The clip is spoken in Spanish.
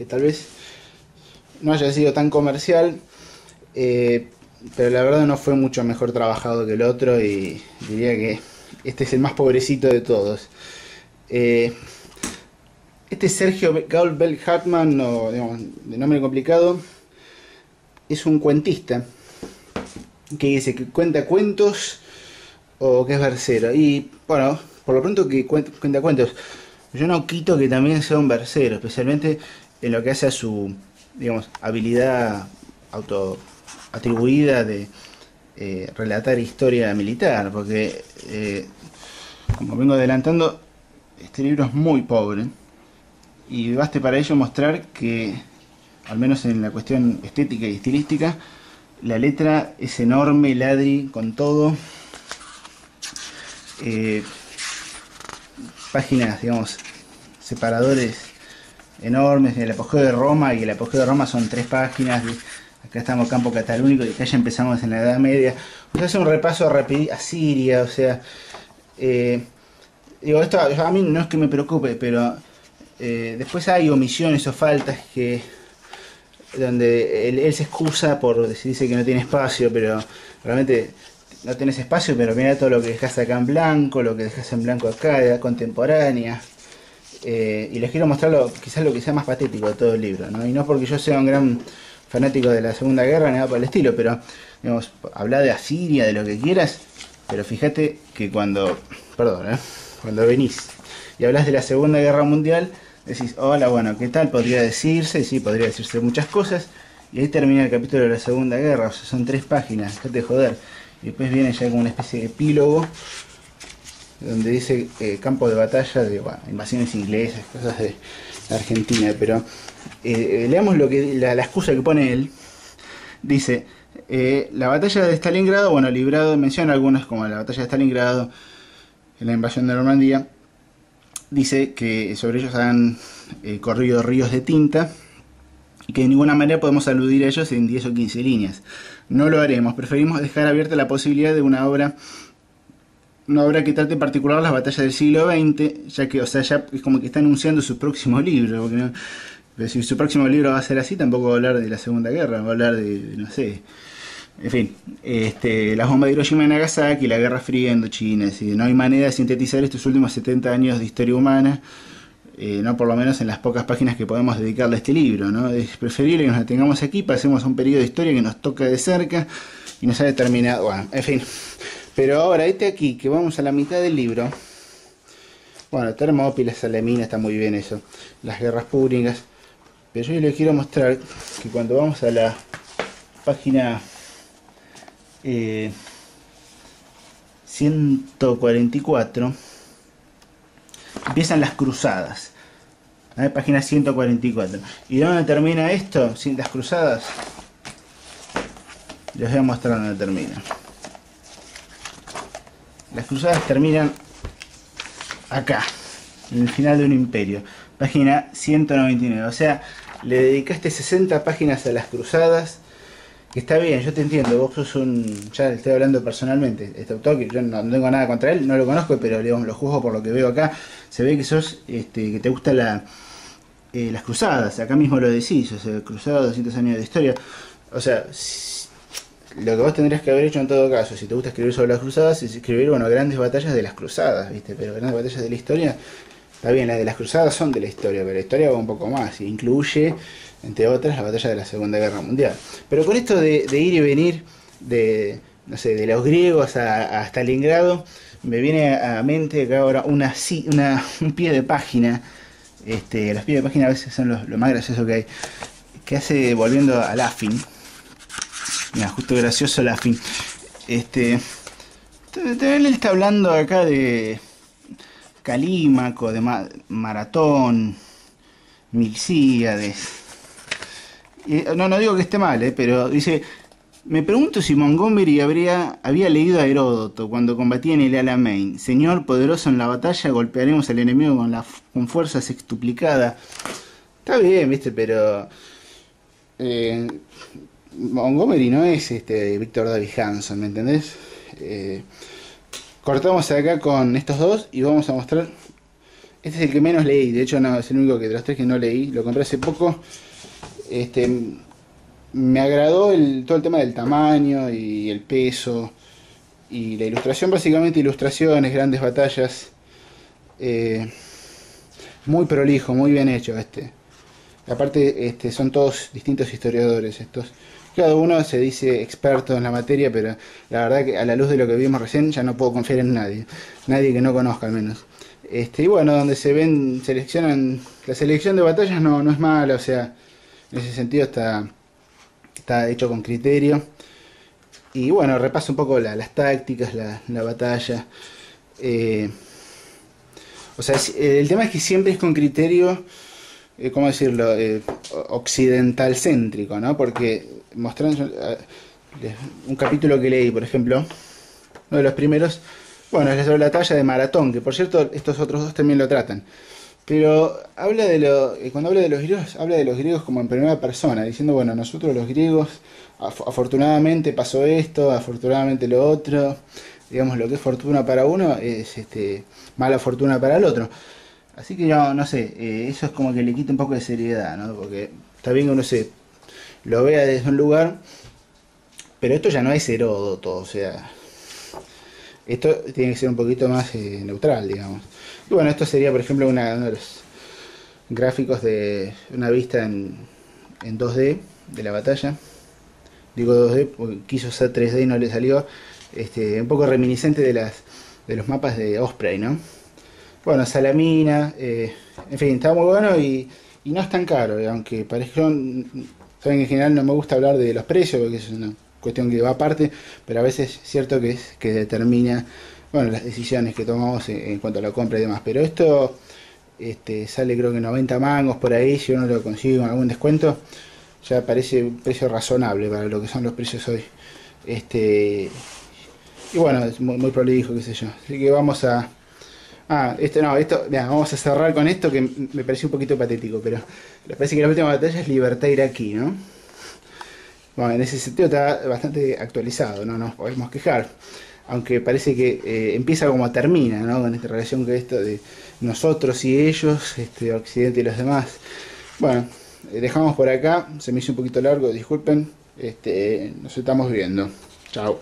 que tal vez no haya sido tan comercial, eh, pero la verdad no fue mucho mejor trabajado que el otro y diría que este es el más pobrecito de todos. Eh, este Sergio Gaul Bell Hartman, de nombre complicado, es un cuentista que dice que cuenta cuentos o que es versero. Y bueno, por lo pronto que cuenta, cuentos. Yo no quito que también sea un versero, especialmente en lo que hace a su, digamos, habilidad auto atribuida de eh, relatar historia militar, porque eh, como vengo adelantando, este libro es muy pobre y baste para ello mostrar que, al menos en la cuestión estética y estilística, la letra es enorme, ladri con todo. Eh, páginas, digamos, separadores enormes. El apogeo de Roma y el apogeo de Roma son tres páginas. Acá estamos campo catalúnico y acá ya empezamos en la Edad Media. Usted hace un repaso a Siria, o sea. Eh, digo, esto a mí no es que me preocupe, pero eh, después hay omisiones o faltas que donde él, se excusa por dice que no tiene espacio, pero realmente no tienes espacio, pero mira todo lo que dejas acá en blanco, lo que dejas en blanco acá, de edad contemporánea. Eh, y les quiero mostrar quizás lo que sea más patético de todo el libro. Y no porque yo sea un gran fanático de la Segunda Guerra nada por el estilo, pero digamos, habla de Asiria, de lo que quieras, pero fíjate que cuando, perdón, ¿eh? cuando venís y hablas de la Segunda Guerra Mundial, decís, hola, bueno, ¿qué tal? Podría decirse, sí, podría decirse muchas cosas. Y ahí termina el capítulo de la Segunda Guerra, o sea, son tres páginas, te joder. Y después viene ya como una especie de epílogo, donde dice eh, campo de batalla de invasiones inglesas, cosas de Argentina. Pero eh, leamos lo que la, excusa que pone él. Dice, eh, la batalla de Stalingrado, bueno, librado, menciona algunas como la batalla de Stalingrado, la invasión de Normandía dice que sobre ellos han corrido ríos de tinta y que de ninguna manera podemos aludir a ellos en 10 o 15 líneas. No lo haremos, preferimos dejar abierta la posibilidad de una obra una obra que trate en particular las batallas del siglo XX, ya que, o sea, ya es como que está anunciando su próximo libro, porque si su próximo libro va a ser así, tampoco va a hablar de la Segunda Guerra, va a hablar de no sé, en fin, este, las bombas de Hiroshima y Nagasaki, la Guerra Fría Indochina, no hay manera de sintetizar estos últimos 70 años de historia humana, eh, no por lo menos en las pocas páginas que podemos dedicarle a este libro. ¿no? Es preferible que nos la tengamos aquí, pasemos a un periodo de historia que nos toca de cerca y nos ha determinado, bueno, en fin. Pero ahora, este aquí, que vamos a la mitad del libro, bueno, Termópilas, Salamina, está muy bien eso, las guerras públicas, pero yo les quiero mostrar que cuando vamos a la página 144 eh, empiezan las cruzadas. Página 144. ¿Y dónde termina esto? Sin las cruzadas. Les voy a mostrar dónde termina. Las cruzadas terminan acá, en el final de un imperio. Página 199. O sea, le dedicaste 60 páginas a las cruzadas está bien, yo te entiendo, vos sos un, ya estoy hablando personalmente, este autor que yo no, tengo nada contra él, no lo conozco, pero digamos, lo juzgo por lo que veo acá, se ve que sos, este, que te gusta la, eh, las cruzadas, acá mismo lo decís, o sea, cruzadas, 200 años de historia, o sea, lo que vos tendrías que haber hecho en todo caso, si te gusta escribir sobre las cruzadas, es escribir, bueno, grandes batallas de las cruzadas, ¿viste? Pero grandes batallas de la historia, está bien, las de las cruzadas son de la historia, pero la historia va un poco más, incluye entre otras la batalla de la Segunda Guerra Mundial. Pero con esto de, ir y venir de, no sé, de los griegos a, Stalingrado, me viene a mente acá ahora una, una, un pie de página, este, los pies de página a veces son lo, más gracioso que hay, que hace volviendo a Laffin, mira, justo gracioso Laffin, este, él está hablando acá de Calímaco, de Maratón, Milcíades, no, no digo que esté mal, eh, pero dice, me pregunto si Montgomery habría, había leído a Heródoto cuando combatía en el Alamein. Señor poderoso en la batalla, golpearemos al enemigo con, la, con fuerza sextuplicada. Está bien, viste, pero... Eh, Montgomery no es este Víctor David Hanson, ¿me entendés? Eh, cortamos acá con estos dos y vamos a mostrar Este es el que menos leí, de hecho no, es el único que de los tres que no leí, lo compré hace poco. Este, me agradó el, todo el tema del tamaño y el peso y la ilustración, básicamente ilustraciones, grandes batallas. Eh, muy prolijo, muy bien hecho este. Aparte, este, son todos distintos historiadores estos. Cada uno se dice experto en la materia, pero la verdad que a la luz de lo que vimos recién ya no puedo confiar en nadie. Nadie que no conozca al menos. Este, y bueno, donde se ven, seleccionan, la selección de batallas no, no es mala, o sea, en ese sentido está, está hecho con criterio. Y bueno, repaso un poco las tácticas, la, batalla. Eh, o sea, el tema es que siempre es con criterio, eh, ¿cómo decirlo? Eh, occidental céntrico, ¿no? Porque mostrando un capítulo que leí, por ejemplo, uno de los primeros bueno, es sobre la talla de maratón, que por cierto estos otros dos también lo tratan. Pero habla de lo, eh, cuando habla de los griegos, habla de los griegos como en primera persona, diciendo, bueno, nosotros los griegos, afortunadamente pasó esto, afortunadamente lo otro, digamos, lo que es fortuna para uno es este, mala fortuna para el otro. Así que yo no sé, eh, eso es como que le quita un poco de seriedad, ¿no? Porque está bien que uno se lo vea desde un lugar, pero esto ya no es Heródoto, o sea, esto tiene que ser un poquito más eh, neutral, digamos. Y bueno, esto sería, por ejemplo, una, uno de los gráficos de una vista en, en 2D de la batalla. Digo 2D porque quiso ser 3D y no le salió. Este, un poco reminiscente de las de los mapas de Osprey, ¿no? Bueno, Salamina, eh, en fin, está muy bueno y, no es tan caro, aunque parece saben que en general no me gusta hablar de los precios porque es una cuestión que va aparte, pero a veces es cierto que, es, que determina bueno, las decisiones que tomamos en, cuanto a la compra y demás. Pero esto este, sale creo que 90 mangos por ahí, si uno lo consigue con algún descuento, ya parece un precio razonable para lo que son los precios hoy. Este, y bueno, es muy, muy prolijo, qué sé yo. Así que vamos a... Ah, esto no, esto, vamos a cerrar con esto que me pareció un poquito patético, pero parece que la última batalla es libertad iraquí, ¿no? Bueno, en ese sentido está bastante actualizado, no nos podemos quejar. Aunque parece que eh, empieza como termina, ¿no? Con esta relación que esto de nosotros y ellos, este, Occidente y los demás. Bueno, eh, dejamos por acá, se me hizo un poquito largo, disculpen. Este, nos estamos viendo. Chao.